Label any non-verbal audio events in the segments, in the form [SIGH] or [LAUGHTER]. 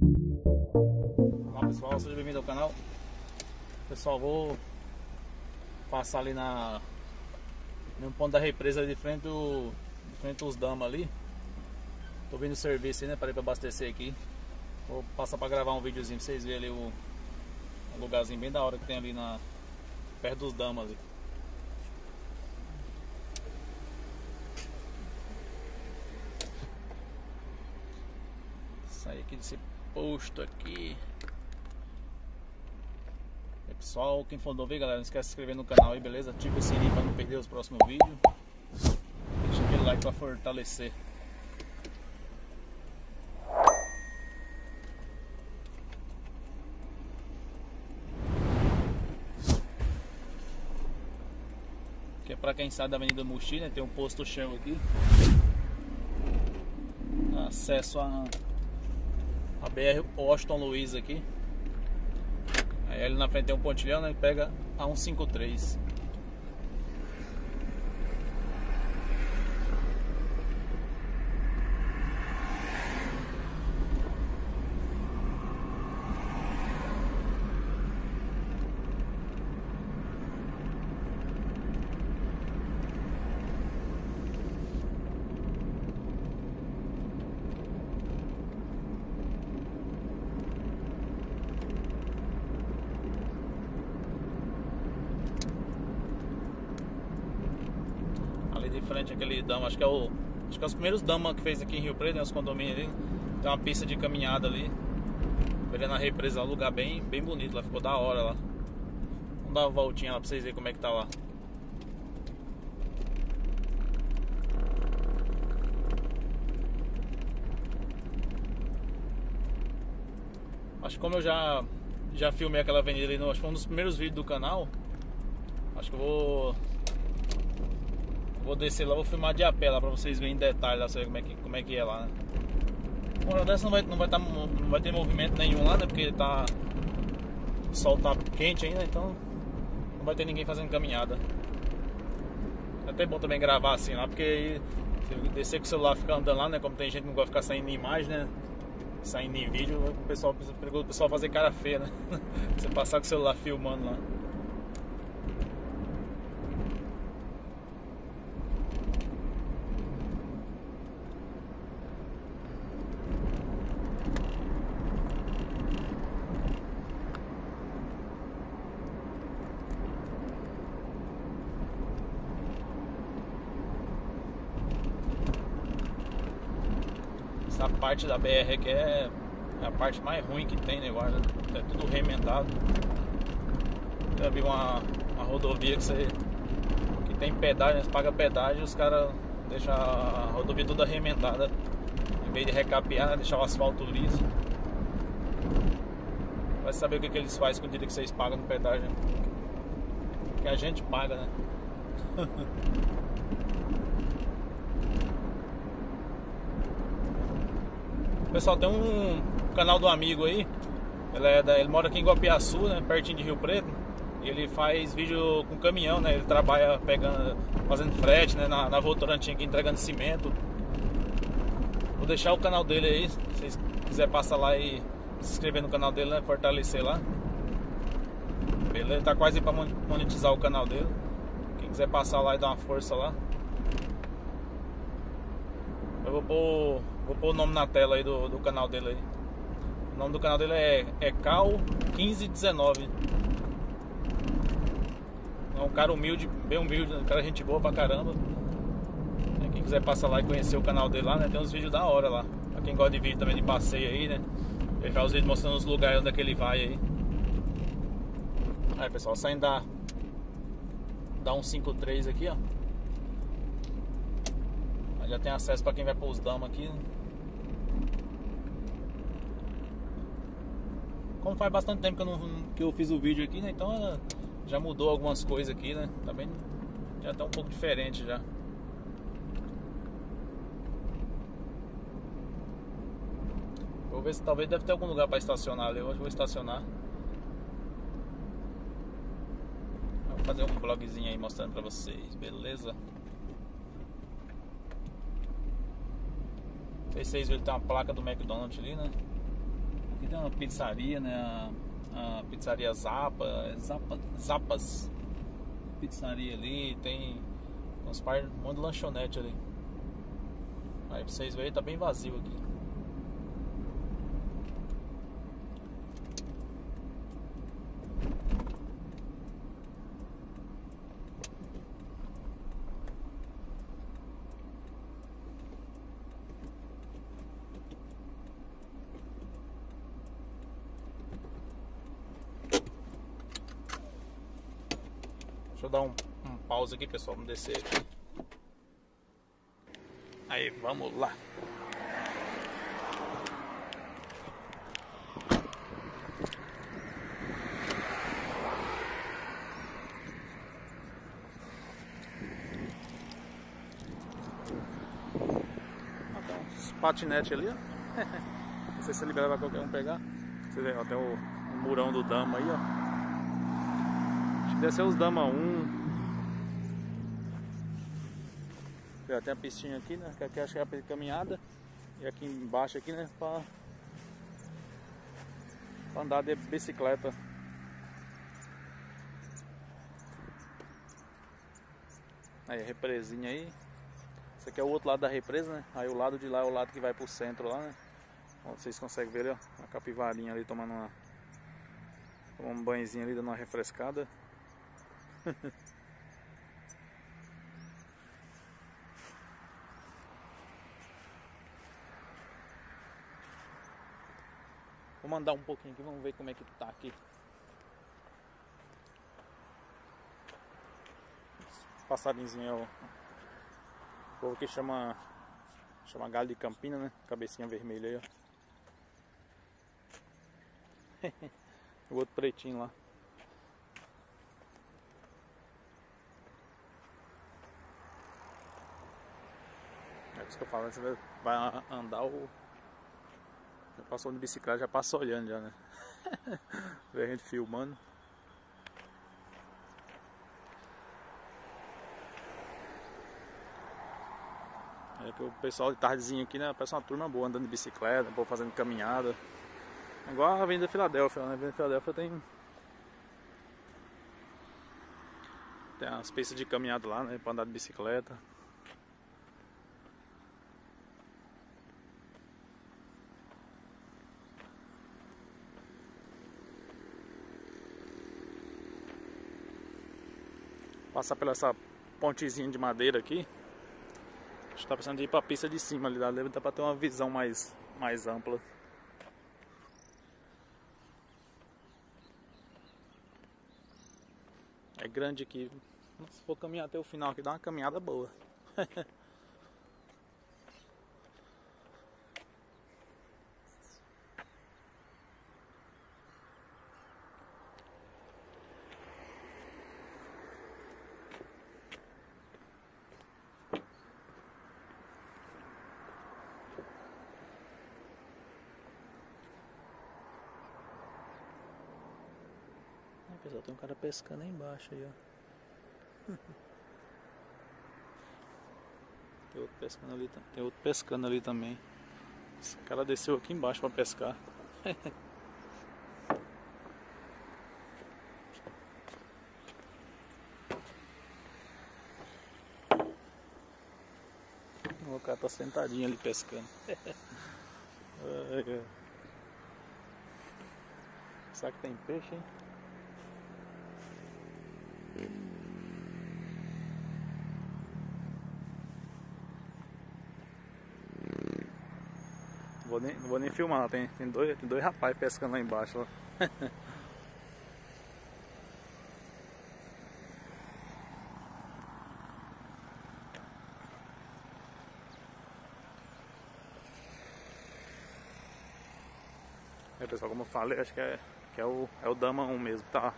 Olá pessoal, seja bem-vindo ao canal. Pessoal, vou passar ali na no ponto da represa de frente, do, de frente dos damas ali. Tô vindo serviço aí, né, para ir para abastecer aqui. Vou passar para gravar um videozinho pra vocês verem ali o, lugarzinho bem da hora que tem ali na perto dos damas ali Sair aqui desse posto aqui e pessoal, quem for novo aí galera, não esquece de se inscrever no canal aí, beleza? Ativa o sininho para não perder os próximos vídeos Deixa aquele like para fortalecer Que é para quem sai da Avenida Mochi, né? Tem um posto chão aqui Acesso a a BR Washington Luiz aqui. Aí ali na frente tem um pontilhão, né? Pega a 153. Frente aquele dama, acho que é o. Acho que é os primeiros dama que fez aqui em Rio Preto, né? Os condomínios ali. Tem uma pista de caminhada ali. Olhando na represa, um lugar bem, bem bonito lá, ficou da hora lá. Vamos dar uma voltinha lá pra vocês verem como é que tá lá. Acho que como eu já, já filmei aquela avenida ali, no, acho que foi um dos primeiros vídeos do canal. Acho que eu vou Vou descer lá, vou filmar de a pé lá pra vocês verem em detalhe lá, saber como é que, como é, que é lá, né? Uma hora dessa não vai, não, vai tá, não vai ter movimento nenhum lá, né? Porque tá. O sol tá quente ainda, então não vai ter ninguém fazendo caminhada. É até bom também gravar assim lá, porque aí descer com o celular ficar andando lá, né? Como tem gente que não gosta de ficar saindo em imagem, né? Saindo em vídeo, o pessoal, o pessoal fazer cara feia, né? [LAUGHS] Você passar com o celular filmando lá. Essa parte da BR aqui é, a parte mais ruim que tem, né? É tudo remendado. Já vi uma, uma rodovia que você que tem pedágio, você paga pedágio os caras deixam a rodovia toda remendada. Em vez de recapear, né? deixar o asfalto liso. Vai saber o que, que eles fazem com o dinheiro que vocês pagam no pedágio. Que a gente paga, né? [LAUGHS] Pessoal, tem um canal do amigo aí. Ele, é da, ele mora aqui em Guapiaçu, né? Pertinho de Rio Preto. Ele faz vídeo com caminhão, né? Ele trabalha pegando, fazendo frete, né? Na, na Votorantim aqui, entregando cimento. Vou deixar o canal dele aí. Se vocês quiserem passar lá e se inscrever no canal dele, né? Fortalecer lá. Beleza? Tá quase para monetizar o canal dele. Quem quiser passar lá e dar uma força lá. Vou pôr, vou pôr o nome na tela aí do, do canal dele aí. O nome do canal dele é, é Cal1519. É um cara humilde, bem humilde, um cara gente boa pra caramba. Quem quiser passar lá e conhecer o canal dele lá, né? Tem uns vídeos da hora lá. Pra quem gosta de vídeo também de passeio aí, né? Deixar os vídeos mostrando os lugares onde é que ele vai aí. Aí pessoal, saindo da, da 153 aqui, ó. Tem acesso para quem vai para os damas aqui. Como faz bastante tempo que eu, não, que eu fiz o vídeo aqui, né? Então já mudou algumas coisas aqui, né? Também já tá um pouco diferente já. Vou ver se talvez deve ter algum lugar para estacionar ali. Hoje vou estacionar. Vou fazer um vlogzinho aí mostrando para vocês, beleza? sei se vocês viram, tem uma placa do McDonald's ali, né? Aqui tem uma pizzaria, né? A, a pizzaria Zapa, Zapa, Zapas. Pizzaria ali, tem uns par, um monte de lanchonete ali. Aí pra vocês verem, tá bem vazio aqui. Eu dar um, um pausa aqui, pessoal. Vamos descer. Aí, vamos lá. patinete ali, ó. [LAUGHS] Não sei se é liberar pra qualquer um pegar. Você vê, ó, tem o, o murão do Dama aí, ó. Deve ser os Dama 1. Já tem a pistinha aqui, né? Que aqui acho que é a caminhada. E aqui embaixo aqui, né? Pra, pra andar de bicicleta. Aí, represinha aí. Esse aqui é o outro lado da represa, né? Aí o lado de lá é o lado que vai pro centro lá, né? Vocês conseguem ver ó. A capivarinha ali tomando uma... Tomando um banhozinho ali, dando uma refrescada. [LAUGHS] Vou mandar um pouquinho aqui, vamos ver como é que tá aqui. Passarinhozinho, o povo que chama chama galho de campina, né? Cabecinha vermelha aí, ó. [LAUGHS] o outro pretinho lá. Isso que eu falo, você vai andar o. Já passou de bicicleta, já passa olhando já, né? [LAUGHS] Vê a gente filmando. É que o pessoal de tardezinho aqui, né? Parece uma turma boa andando de bicicleta, um fazendo caminhada. Igual a Avenida Filadélfia, né? A Avenida Filadélfia tem. Tem as pistas de caminhada lá, né? Pra andar de bicicleta. Passar pela essa pontezinha de madeira aqui. A gente tá precisando ir pra pista de cima ali, deve dar pra ter uma visão mais, mais ampla. É grande aqui. Se for caminhar até o final aqui, dá uma caminhada boa. [LAUGHS] pessoal, tem um cara pescando aí embaixo aí, ó. [LAUGHS] Tem outro pescando ali, tem outro pescando ali também. Esse cara desceu aqui embaixo para pescar. [LAUGHS] o cara tá sentadinho ali pescando. [LAUGHS] Será que tem peixe, hein? Vou nem, não vou nem filmar, tem, tem, dois, tem dois rapazes pescando lá embaixo. Ó. [LAUGHS] É, pessoal, como eu falei, acho que é, que é, o, é o Dama 1 mesmo, tá?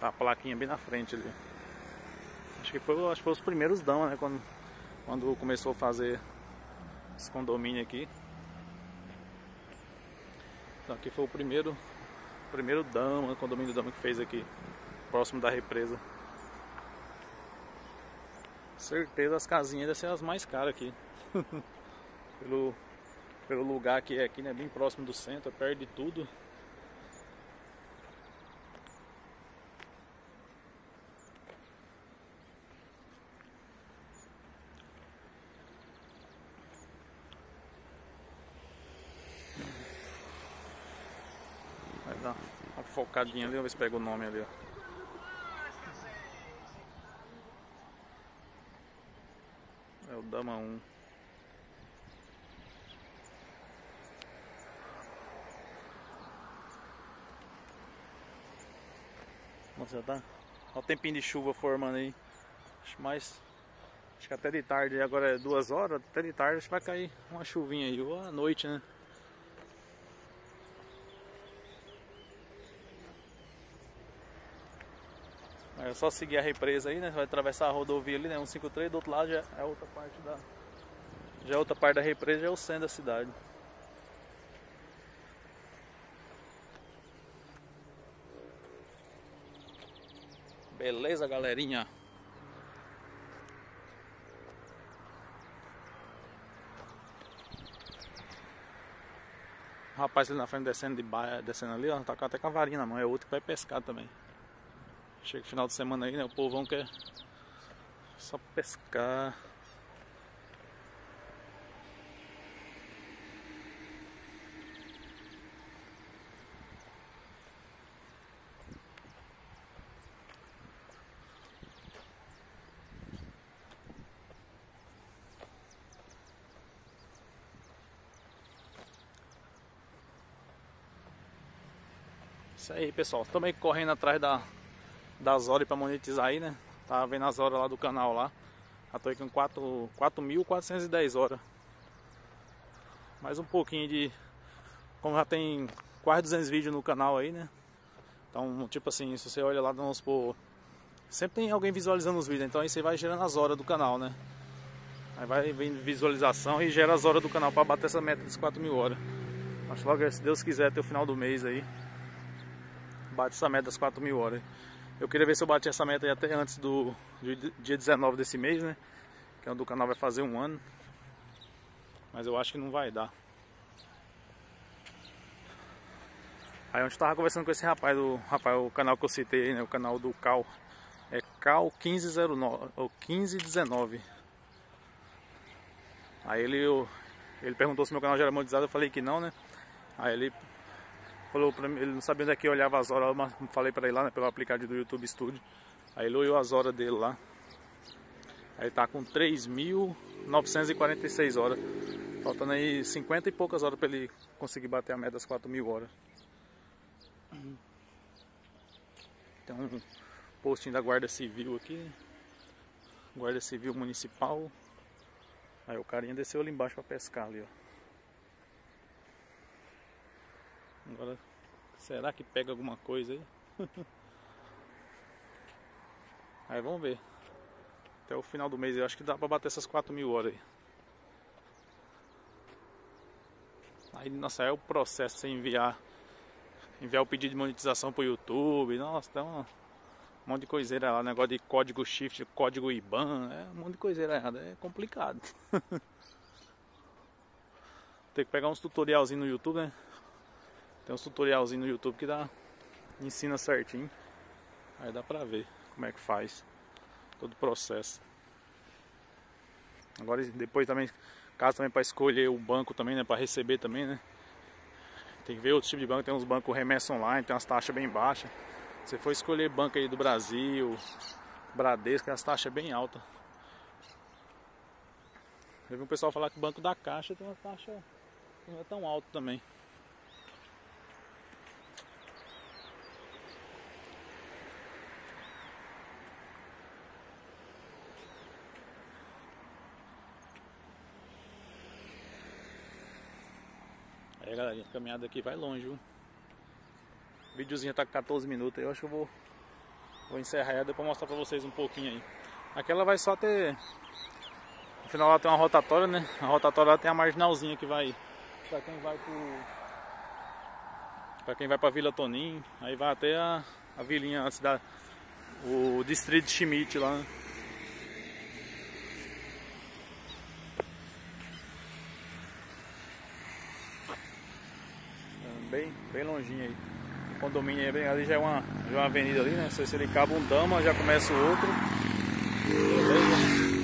Tá a plaquinha bem na frente ali. Acho que foi, acho que foi os primeiros Dama, né? Quando, quando começou a fazer esse condomínio aqui. Aqui foi o primeiro, primeiro Dama, condomínio Dama que fez aqui, próximo da represa. Certeza as casinhas devem ser as mais caras aqui. [LAUGHS] Pelo, pelo lugar que é aqui, né? Bem próximo do centro, perto de tudo. Vai dar uma focadinha ali, vamos ver se pega o nome ali, ó. É o Dama 1. Nossa, tá? Olha o tempinho de chuva formando aí. Acho mais. Acho que até de tarde, agora é duas horas, até de tarde acho que vai cair uma chuvinha aí, ou à noite, né? É só seguir a represa aí, né? Vai atravessar a rodovia ali, né? 153, do outro lado já é outra parte da. Já é outra parte da represa, já é o centro da cidade. Beleza, galerinha? O rapaz ali na frente descendo de baia, descendo ali, ó, tá até com a varinha na mão, é outro que vai pescar também. Chega final de semana aí, né? O povão quer só pescar. Isso aí, pessoal. Também correndo atrás da, das horas para monetizar aí, né? Tá vendo as horas lá do canal lá. Já tô aí com 4.410 horas. Mais um pouquinho de... Como já tem quase 200 vídeos no canal aí, né? Então, tipo assim, se você olha lá, vamos supor... Sempre tem alguém visualizando os vídeos, então aí você vai gerando as horas do canal, né? Aí vai vem visualização e gera as horas do canal para bater essa meta de 4 mil horas. Acho logo, se Deus quiser, até o final do mês aí bate essa meta das 4 mil horas. Eu queria ver se eu bati essa meta até antes do, do dia 19 desse mês, né? Que é onde o canal vai fazer um ano. Mas eu acho que não vai dar. Aí onde tava conversando com esse rapaz, o rapaz, o canal que eu citei, né? O canal do Cal. É Cal 1509 ou 1519. Aí ele, eu, ele perguntou se meu canal já era monetizado, eu falei que não, né? Aí ele falou pra mim, ele não sabia onde é que eu olhava as horas, mas falei para ele lá, né, pelo aplicativo do YouTube Studio. Aí ele olhou as horas dele lá. Aí tá com 3.946 horas. Faltando aí 50 e poucas horas para ele conseguir bater a meta das 4 mil horas. Tem um postinho da Guarda Civil aqui. Guarda Civil Municipal. Aí o carinha desceu ali embaixo para pescar ali, ó. Agora, será que pega alguma coisa aí? [LAUGHS] aí vamos ver. Até o final do mês eu acho que dá pra bater essas 4 mil horas aí. Aí, nossa, é o processo de enviar enviar o pedido de monetização pro YouTube. Nossa, tem um monte de coiseira lá, negócio de código shift, código IBAN, é um monte de coiseira errada, é complicado. [LAUGHS] Tem que pegar uns tutorialzinho no YouTube, né? Tem uns tutorialzinho no YouTube que dá ensina certinho. Aí dá pra ver como é que faz todo o processo. Agora depois também caso também para escolher o banco também, né, para receber também, né? Tem que ver outro tipo de banco, tem uns bancos remessa online, tem umas taxas bem baixas. Se for escolher banco aí do Brasil, Bradesco, as taxas bem altas. Eu vi um pessoal falar que o banco da Caixa tem uma taxa não é tão alta também. Galera, a caminhada aqui vai longe, viu? O videozinho tá com 14 minutos, eu acho que eu vou, vou encerrar ela depois mostrar pra vocês um pouquinho aí. Aquela vai só ter. No final lá tem uma rotatória, né? A rotatória lá tem a marginalzinha que vai pra quem vai pro. Pra quem vai pra Vila Toninho, aí vai até a, a vilinha, a cidade. O distrito de Schmidt lá, né? Bem, bem longinho aí. O condomínio aí, bem, ali já é uma, já é uma avenida ali, né? Se ele acaba um dama, já começa o outro. Beleza?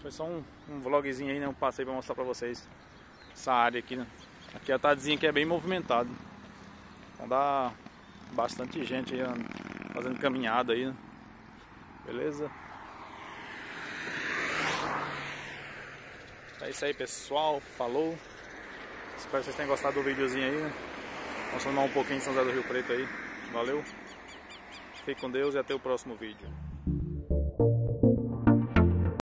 Foi só um, um vlogzinho aí, né? Um passeio pra mostrar pra vocês essa área aqui, né? Aqui é a tardezinha que é bem movimentado. Então dá bastante gente aí fazendo caminhada aí, né? Beleza? É isso aí pessoal, falou. Espero que vocês tenham gostado do videozinho aí, né? Vamos filmar um pouquinho de São José do Rio Preto aí. Valeu. Fique com Deus e até o próximo vídeo.